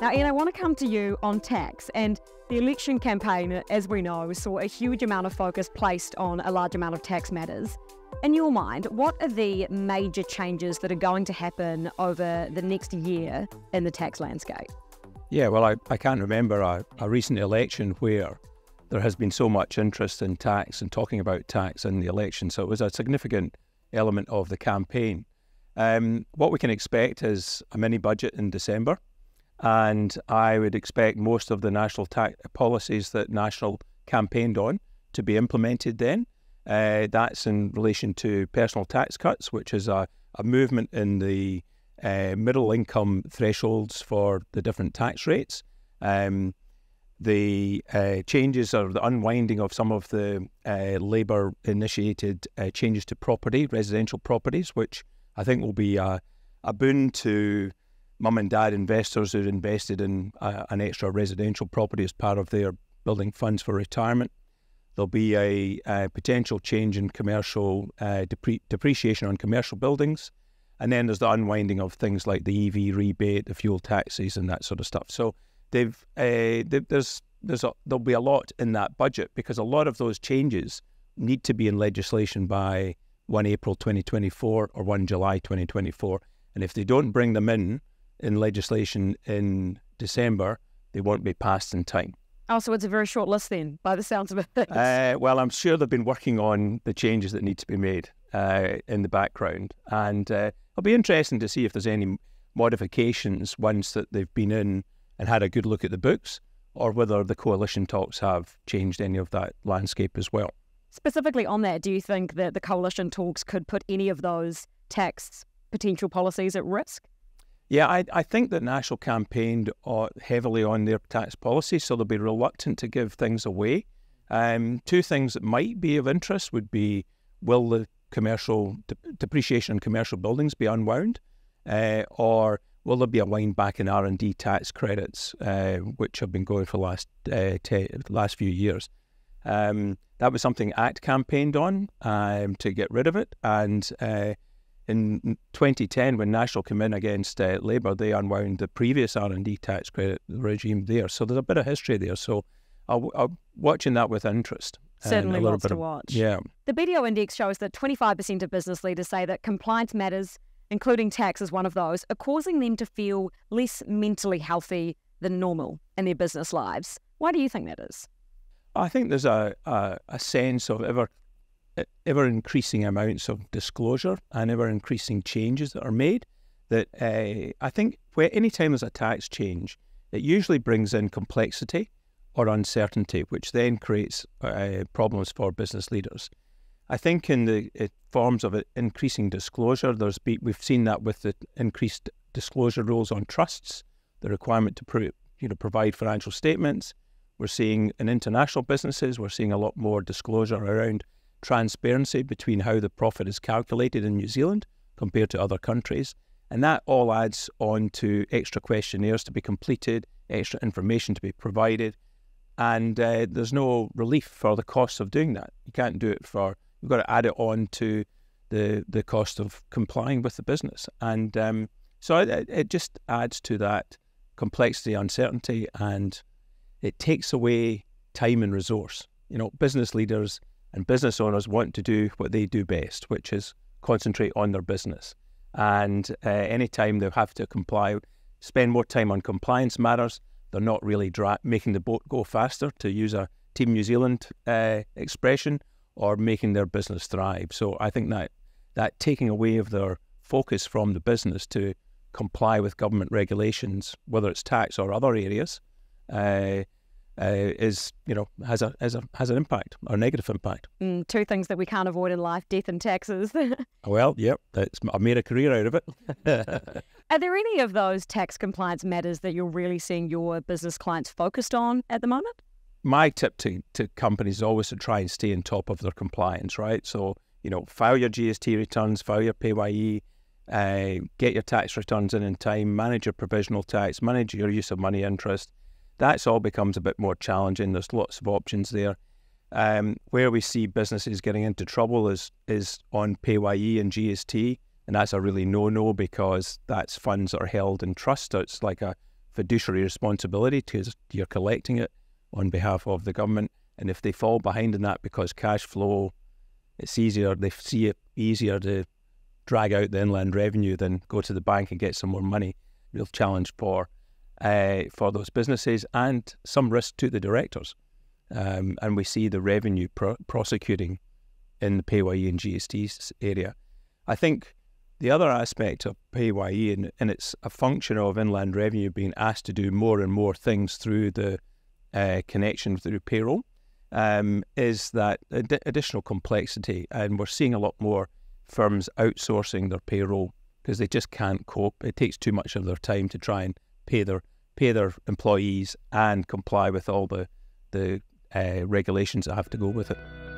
Now, Ian, I want to come to you on tax. And the election campaign, as we know, saw a huge amount of focus placed on a large amount of tax matters. In your mind, what are the major changes that are going to happen over the next year in the tax landscape? Yeah, well, I, I can't remember a, a recent election where there has been so much interest in tax and talking about tax in the election. So it was a significant element of the campaign. Um, what we can expect is a mini budget in December, and I would expect most of the national tax policies that National campaigned on to be implemented then. Uh, that's in relation to personal tax cuts, which is a, a movement in the uh, middle income thresholds for the different tax rates. Um, the uh, changes or the unwinding of some of the uh, Labour initiated uh, changes to property, residential properties, which I think will be a, a boon to mum and dad investors who've invested in uh, an extra residential property as part of their building funds for retirement. There'll be a, a potential change in commercial uh, depre- depreciation on commercial buildings. And then there's the unwinding of things like the EV rebate, the fuel taxes, and that sort of stuff. So they've, uh, they, there's there's a, there'll be a lot in that budget because a lot of those changes need to be in legislation by 1 April 2024 or 1 July 2024. And if they don't bring them in in legislation in December, they won't be passed in time. Oh, so it's a very short list then, by the sounds of it. Uh, well, I'm sure they've been working on the changes that need to be made uh, in the background. And uh, it'll be interesting to see if there's any modifications once that they've been in and had a good look at the books, or whether the coalition talks have changed any of that landscape as well. Specifically on that, do you think that the coalition talks could put any of those tax potential policies at risk? Yeah, I, I think that National campaigned uh, heavily on their tax policy, so they'll be reluctant to give things away. Um, two things that might be of interest would be will the commercial de- depreciation on commercial buildings be unwound, uh, or will there be a wind back in R and D tax credits, uh, which have been going for the last uh, te- last few years? Um, that was something ACT campaigned on um, to get rid of it, and uh, in 2010, when National came in against uh, Labour, they unwound the previous R and D tax credit regime there. So there's a bit of history there. So I'll, I'll watching that with interest. Certainly lots to of, watch. Yeah. The BDO index shows that 25% of business leaders say that compliance matters, including tax is one of those, are causing them to feel less mentally healthy than normal in their business lives. Why do you think that is? I think there's a, a, a sense of ever ever increasing amounts of disclosure and ever increasing changes that are made. That uh, I think where any time there's a tax change, it usually brings in complexity or uncertainty, which then creates uh, problems for business leaders. I think in the forms of increasing disclosure, there's be, we've seen that with the increased disclosure rules on trusts, the requirement to pro, you know provide financial statements. We're seeing in international businesses, we're seeing a lot more disclosure around transparency between how the profit is calculated in New Zealand compared to other countries. And that all adds on to extra questionnaires to be completed, extra information to be provided, and uh, there's no relief for the cost of doing that. You can't do it for. You've got to add it on to the the cost of complying with the business, and um, so it, it just adds to that complexity, uncertainty, and it takes away time and resource. You know, business leaders and business owners want to do what they do best, which is concentrate on their business. And uh, anytime they have to comply, spend more time on compliance matters, they're not really dra- making the boat go faster, to use a Team New Zealand uh, expression, or making their business thrive. So I think that that taking away of their focus from the business to comply with government regulations, whether it's tax or other areas, uh, uh, is you know has a has a has an impact or negative impact. Mm, two things that we can't avoid in life: death and taxes. well, yep, that's I made a career out of it. Are there any of those tax compliance matters that you're really seeing your business clients focused on at the moment? My tip to, to companies is always to try and stay on top of their compliance, right? So, you know, file your GST returns, file your PAYE, uh, get your tax returns in in time, manage your provisional tax, manage your use of money interest, that's all becomes a bit more challenging. There's lots of options there. Um, where we see businesses getting into trouble is is on PAYE and GST, and that's a really no no because that's funds that are held in trust. It's like a fiduciary responsibility because you're collecting it on behalf of the government. And if they fall behind in that because cash flow, it's easier, they see it easier to drag out the inland revenue than go to the bank and get some more money. Real challenge for uh, for those businesses and some risk to the directors. Um, and we see the revenue pro- prosecuting in the PAYE and GST area. I think the other aspect of PAYE, and, and it's a function of inland revenue being asked to do more and more things through the uh, connection through payroll, um, is that ad- additional complexity. And we're seeing a lot more firms outsourcing their payroll because they just can't cope. It takes too much of their time to try and pay their pay their employees and comply with all the the uh, regulations that have to go with it.